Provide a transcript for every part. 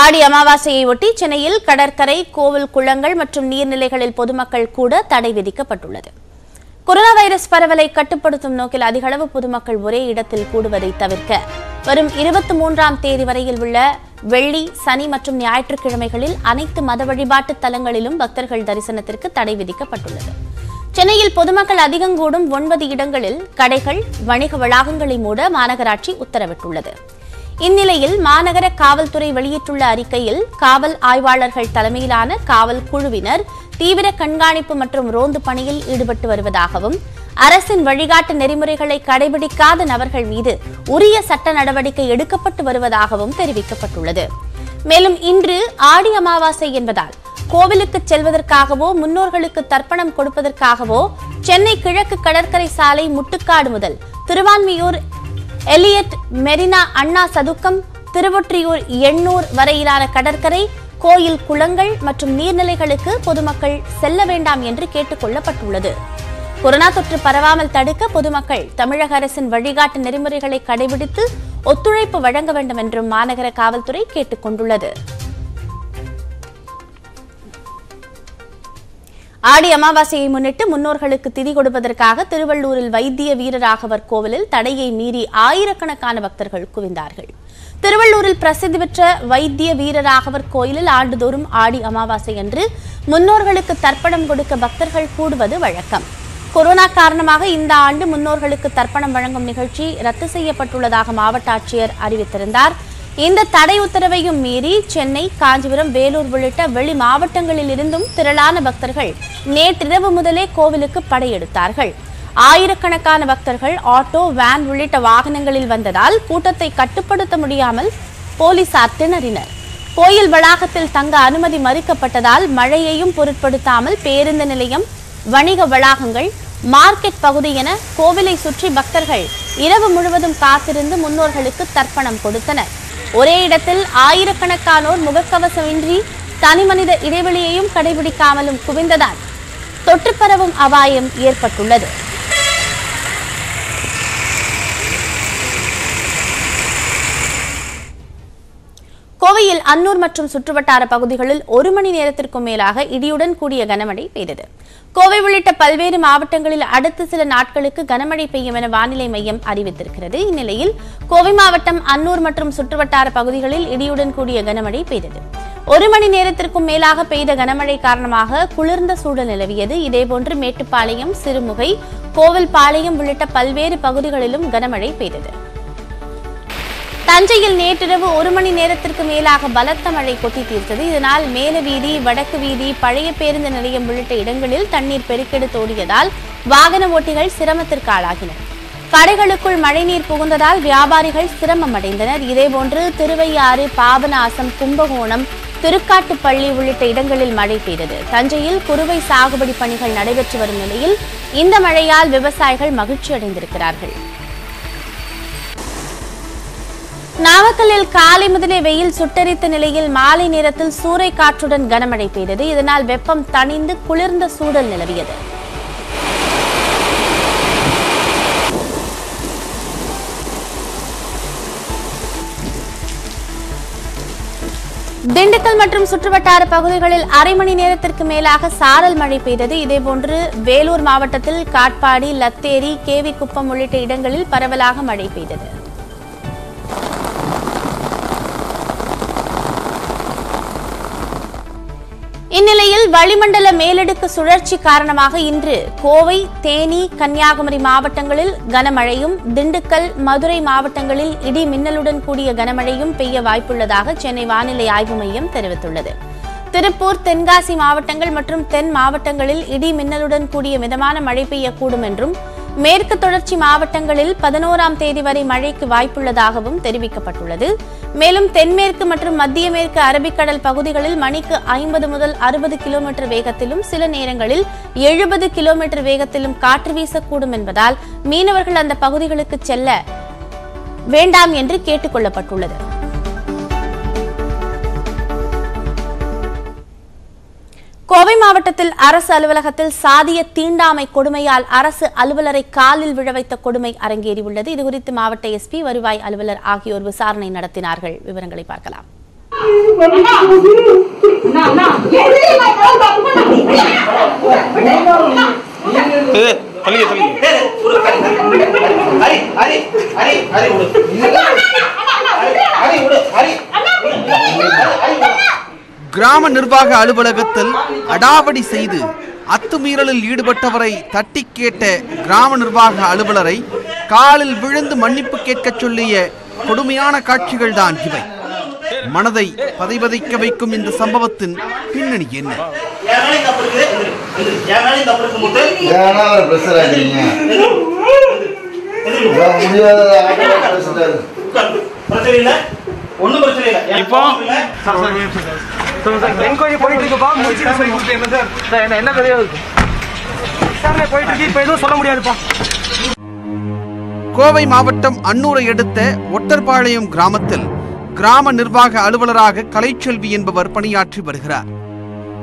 ஆடி அமாவாசையை ஒட்டி சென்னையில் கடற்கரை கோவில் குளங்கள் மற்றும் நீர்நிலைகளில் பொதுமக்கள் கூட தடை விதிக்கப்பட்டுள்ளது. கொரோனா வைரஸ் பரவலை கட்டுப்படுத்தும் நோக்கில் அதிகளவு பொதுமக்கள் ஒரே இடத்தில் கூடுவதை தவிர்க்க வரும் இருபத்தி மூன்றாம் தேதி வரையில் உள்ள வெள்ளி சனி மற்றும் ஞாயிற்றுக்கிழமைகளில் அனைத்து மத வழிபாட்டு தலங்களிலும் பக்தர்கள் தரிசனத்திற்கு தடை விதிக்கப்பட்டுள்ளது. சென்னையில் பொதுமக்கள் அதிகம் கூடும் ஒன்பது இடங்களில் கடைகள் வணிக வளாகங்களை மூட மாநகராட்சி உத்தரவிட்டுள்ளது. இந்நிலையில் மாநகர காவல்துறை வெளியிட்டுள்ள அறிக்கையில் காவல் ஆய்வாளர்கள் தலைமையிலான காவல் குழுவினர் தீவிர கண்காணிப்பு மற்றும் ரோந்து பணியில் ஈடுபட்டு வருவதாகவும் அரசின் வழிகாட்டு நெறிமுறைகளை கடைபிடிக்காத நபர்கள் மீது உரிய சட்ட நடவடிக்கை எடுக்கப்பட்டு வருவதாகவும் தெரிவிக்கப்பட்டுள்ளது. மேலும் இன்று ஆடி அமாவாசை என்பதால் கோவிலுக்கு செல்வதற்காகவோ முன்னோர்களுக்கு தர்ப்பணம் கொடுப்பதற்காகவோ சென்னை கிழக்கு கடற்கரை சாலை முட்டுக்காடு முதல் திருவான்மியூர் எலியட் மெரினா அண்ணா சதுக்கம் திருவொற்றியூர் எண்ணூர் வரையிலான கடற்கரை கோயில் குளங்கள் மற்றும் நீர்நிலைகளுக்கு பொதுமக்கள் செல்ல வேண்டாம் என்று கேட்டுக் கொள்ளப்பட்டுள்ளது கொரோனா தொற்று பரவாமல் தடுக்க பொதுமக்கள் தமிழக அரசின் வழிகாட்டு நெறிமுறைகளை கடைபிடித்து ஒத்துழைப்பு வழங்க வேண்டும் என்றும் மாநகர காவல்துறை கேட்டுக் கொண்டுள்ளது ஆடி அமாவாசையை முன்னிட்டு முன்னோர்களுக்கு திதி கொடுப்பதற்காக திருவள்ளூரில் வைத்திய வீரராகவர் கோவிலில் தடையை மீறி ஆயிரக்கணக்கான பக்தர்கள் குவிந்தார்கள். திருவள்ளூரில் பிரசித்தி பெற்ற வைத்திய வீரராகவர் கோயிலில் ஆண்டுதோறும் ஆடி அமாவாசை அன்று முன்னோர்களுக்கு தர்ப்பணம் கொடுக்க பக்தர்கள் கூடுவது வழக்கம். கொரோனா காரணமாக இந்த ஆண்டு முன்னோர்களுக்கு தர்ப்பணம் வழங்கும் நிகழ்ச்சி ரத்து செய்யப்பட்டுள்ளதாக மாவட்ட ஆட்சியர் அறிவித்திருந்தார். இந்த தடை உத்தரவையும் மீறி சென்னை காஞ்சிபுரம் வேலூர் உள்ளிட்ட வெளி மாவட்டங்களில் இருந்தும் திரளான பக்தர்கள் நேற்றிரவு முதலே கோவிலுக்கு படையெடுத்தார்கள். ஆயிரக்கணக்கான பக்தர்கள் ஆட்டோ வேன் உள்ளிட்ட வாகனங்களில் வந்ததால் கூட்டத்தை கட்டுப்படுத்த முடியாமல் போலீசார் திணறினர். கோயில் வளாகத்தில் தங்க அனுமதி மறுக்கப்பட்டதால் மழையையும் பொருட்படுத்தாமல் பேருந்து நிலையம் வணிக வளாகங்கள் மார்க்கெட் பகுதி என கோவிலை சுற்றி பக்தர்கள் இரவு முழுவதும் காத்திருந்து முன்னோர்களுக்கு தர்ப்பணம் கொடுத்தனர். ஒரே இடத்தில் ஆயிரக்கணக்கானோர் முகக்கவசமின்றி தனிமனித இடைவெளியையும் கடைபிடிக்காமலும் குவிந்ததால் தொற்று பரவும் அபாயம் ஏற்பட்டுள்ளது. கோவையில் அன்னூர் மற்றும் சுற்றுவட்டார பகுதிகளில் ஒரு மணி நேரத்திற்கும் மேலாக இடியுடன் கூடிய கனமழை பெய்தது. கோவை உள்ளிட்ட பல்வேறு மாவட்டங்களில் அடுத்த சில நாட்களுக்கு கனமழை பெய்யும் என வானிலை மையம் அறிவித்திருக்கிறது. இந்நிலையில் கோவை மாவட்டம் அன்னூர் மற்றும் சுற்றுவட்டார பகுதிகளில் இடியுடன் கூடிய கனமழை பெய்தது. ஒரு மணி நேரத்திற்கும் மேலாக பெய்த கனமழை காரணமாக குளிர்ந்த சூழல் நிலவியது. இதேபோன்று மேட்டுப்பாளையம் சிறுமுகை கோவில்பாளையம் உள்ளிட்ட பல்வேறு பகுதிகளிலும் கனமழை பெய்தது. தஞ்சையில் நேற்றிரவு ஒரு மணி நேரத்திற்கு மேலாக பலத்த மழை கொட்டி தீர்த்தது. இதனால் மேல வீதி வடக்கு வீதி பழைய பேருந்து நிலையம் உள்ளிட்ட இடங்களில் தண்ணீர் பெருக்கெடுத்து ஓடியதால் வாகன ஓட்டிகள் சிரமத்திற்கு ஆளாகினர் கடைகளுக்குள் மழைநீர் புகுந்ததால் வியாபாரிகள் சிரமம் அடைந்தனர் இதேபோன்று திருவையாறு பாபநாசம் கும்பகோணம் திருக்காட்டுப்பள்ளி உள்ளிட்ட இடங்களில் மழை பெய்தது. தஞ்சையில் குறுவை சாகுபடி பணிகள் நடைபெற்று வரும் நிலையில் இந்த மழையால் விவசாயிகள் மகிழ்ச்சி அடைந்திருக்கிறார்கள் நாமக்கல்லில் காலை முதலே வெயில் சுட்டரித்த நிலையில் மாலை நேரத்தில் சூறை காற்றுடன் கனமழை பெய்தது. இதனால் வெப்பம் தணிந்து குளிர்ந்த சூழல் நிலவியது. திண்டுக்கல் மற்றும் சுற்றுவட்டார பகுதிகளில் அரை மணி நேரத்திற்கு மேலாக சாரல் மழை பெய்தது. இதேபோன்று வேலூர் மாவட்டத்தில் காட்பாடி லத்தேரி கேவிக்குப்பம் உள்ளிட்ட இடங்களில் பரவலாக மழை பெய்தது. இந்நிலையில் வளிமண்டல மேலடுக்கு சுழற்சி காரணமாக இன்று கோவை தேனி கன்னியாகுமரி மாவட்டங்களில் கனமழையும் திண்டுக்கல் மதுரை மாவட்டங்களில் இடி மின்னலுடன் கூடிய கனமழையும் பெய்ய வாய்ப்புள்ளதாக சென்னை வானிலை ஆய்வு மையம் தெரிவித்துள்ளது. திருப்பூர் தென்காசி மாவட்டங்கள் மற்றும் தென் மாவட்டங்களில் இடி மின்னலுடன் கூடிய மிதமான மழை பெய்யக்கூடும் என்றும் மேற்கு தொடர்ச்சி மாவட்டங்களில் பதினோராம் தேதி வரை மழைக்கு வாய்ப்புள்ளதாகவும் தெரிவிக்கப்பட்டுள்ளது. மேலும் தென்மேற்கு மற்றும் மத்திய மேற்கு அரபிக்கடல் பகுதிகளில் மணிக்கு ஐம்பது முதல் அறுபது கிலோமீட்டர் வேகத்திலும் சில நேரங்களில் எழுபது கிலோமீட்டர் வேகத்திலும் காற்று வீசக்கூடும் என்பதால் மீனவர்கள் அந்த பகுதிகளுக்கு செல்ல வேண்டாம் என்று கேட்டுக் கொள்ளப்பட்டுள்ளது. கோவை மாவட்டத்தில் அரசு அலுவலகத்தில் சாதிய தீண்டாமை கொடுமையால் அரசு அலுவலரை காலில் விழ வைத்த கொடுமை அரங்கேறியுள்ளது. இதுகுறித்து மாவட்ட எஸ்பி வருவாய் அலுவலர் ஆகியோர் விசாரணை நடத்தினார்கள். விவரங்களை பார்க்கலாம். ஏய், கிராம நிர்வாக அலுவலகத்தில் அடாவடி செய்து அத்துமீறலில் ஈடுபட்டவரை தட்டி கேட்ட கிராம நிர்வாக அலுவலரை காலில் விழுந்து மன்னிப்பு கேட்கச் சொல்லிய கொடுமையான காட்சிகள் தான் இவை. மனதை பதைபதைக்க வைக்கும் இந்த சம்பவத்தின் பின்னணி என்ன? இப்போ. என்கொயரி போயிட்டு. இருக்குப்பா முடிச்சுட்டு சார் சார் என்ன என்ன கதையா இருக்கு விசாரணை போயிட்டு இருக்கு இப்போ எதுவும் சொல்ல முடியாதுப்பா. கோவை மாவட்டம் அன்னூரை அடுத்த ஒட்டர்பாளையம் கிராமத்தில் கிராம நிர்வாக அலுவலராக கலைச்செல்வி என்பவர் பணியாற்றி வருகிறார்.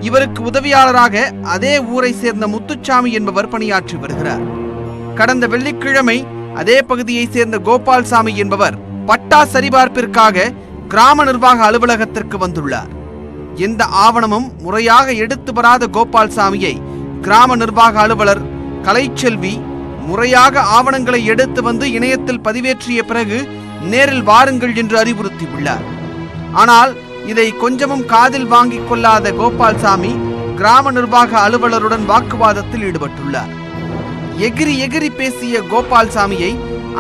இவருக்கு உதவியாளராக அதே ஊரை சேர்ந்த முத்துச்சாமி என்பவர் பணியாற்றி வருகிறார். கடந்த வெள்ளிக்கிழமை அதே பகுதியைச் சேர்ந்த கோபால்சாமி என்பவர் பட்டா சரிபார்ப்பிற்காக கிராம நிர்வாக அலுவலகத்திற்கு வந்துள்ளார். எந்த ஆவணமும் முறையாக எடுத்து வராத கோபால்சாமியை கிராம நிர்வாக அலுவலர் கலைச்செல்வி முறையாக ஆவணங்களை எடுத்து வந்து இணையத்தில் பதிவேற்றிய பிறகு நேரில் வாருங்கள் என்று அறிவுறுத்தியுள்ளார். ஆனால் இதை கொஞ்சமும் காதில் வாங்கிக் கொள்ளாத கோபால்சாமி கிராம நிர்வாக அலுவலருடன் வாக்குவாதத்தில் ஈடுபட்டுள்ளார். எகிரி எகிரி பேசிய கோபால்சாமியை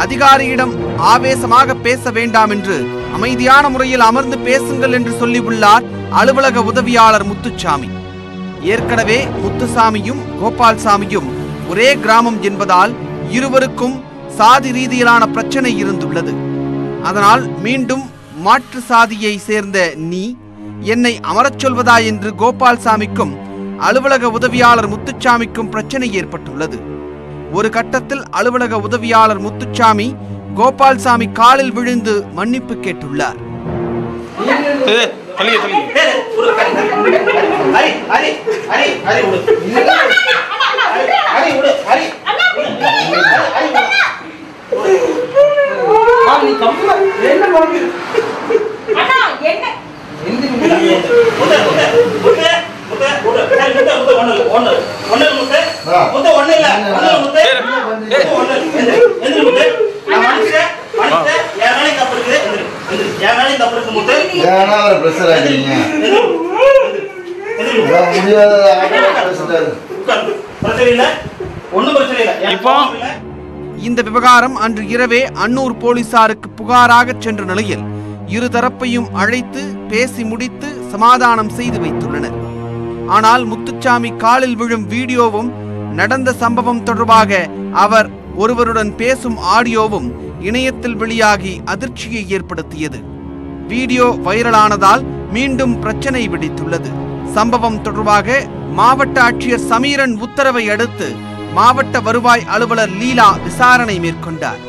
அதிகாரியிடம் ஆவேசமாக பேச வேண்டாம் என்று அமைதியான முறையில் அமர்ந்து பேசுங்கள் என்று சொல்லியுள்ளார் அலுவலக உதவியாளர் முத்துச்சாமி. ஏற்கனவே முத்துசாமியும் கோபால்சாமியும் ஒரே கிராமம் என்பதால் இருவருக்கும் சாதி ரீதியிலான பிரச்சனை இருந்துள்ளது. அதனால் மீண்டும் மாற்று சாதியை சேர்ந்த நீ என்னை அமரச் சொல்வதா என்று கோபால்சாமிக்கும் அலுவலக உதவியாளர் முத்துச்சாமிக்கும் பிரச்சனை ஏற்பட்டுள்ளது. ஒரு கட்டத்தில் அலுவலக உதவியாளர் முத்துச்சாமி கோபால்சாமி காலில் விழுந்து மன்னிப்பு கேட்டுள்ளார் விடு. சரி, முத்து, முத்து, ஒண்ணு இல்ல, ஒண்ணு இல்ல. ப்ரெஷர் இப்போ-. இந்த விவகாரம் அன்று இரவே அன்னூர் போலீசாருக்கு புகாராக சென்ற நிலையில் இரு தரப்பையும் அழைத்து பேசி முடித்து சமாதானம் செய்து வைத்துள்ளனர். ஆனால் முத்துச்சாமி காலில் விழும் வீடியோவும் நடந்த சம்பவம் தொடர்பாக அவர் ஒருவருடன் பேசும் ஆடியோவும் இணையத்தில் வெளியாகி அதிர்ச்சியை ஏற்படுத்தியது. வீடியோ வைரலானதால் மீண்டும் பிரச்சனை வெடித்துள்ளது. சம்பவம் தொடர்பாக மாவட்ட ஆட்சியர் சமீரன் உத்தரவை அடுத்து மாவட்ட வருவாய் அலுவலர் லீலா விசாரணை மேற்கொண்டார்.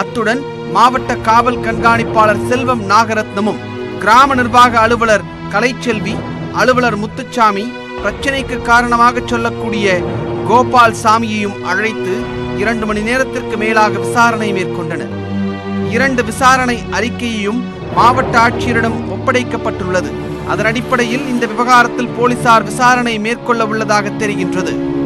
அத்துடன் மாவட்ட காவல் கண்காணிப்பாளர் செல்வம் நாகரத்னமும் கிராம நிர்வாக அலுவலர் கலைச்செல்வி அலுவலர் முத்துச்சாமி பிரச்சனைக்கு காரணமாக சொல்லக்கூடிய கோபால் சாமியையும் அழைத்து இரண்டு மணி நேரத்திற்கு மேலாக விசாரணை மேற்கொண்டனர். இரண்டு விசாரணை அறிக்கையையும் மாவட்ட ஆட்சியரிடம் ஒப்படைக்கப்பட்டுள்ளது. அதன் அடிப்படையில் இந்த விவகாரத்தில் போலீசார் விசாரணை மேற்கொள்ள உள்ளதாக தெரிகின்றது.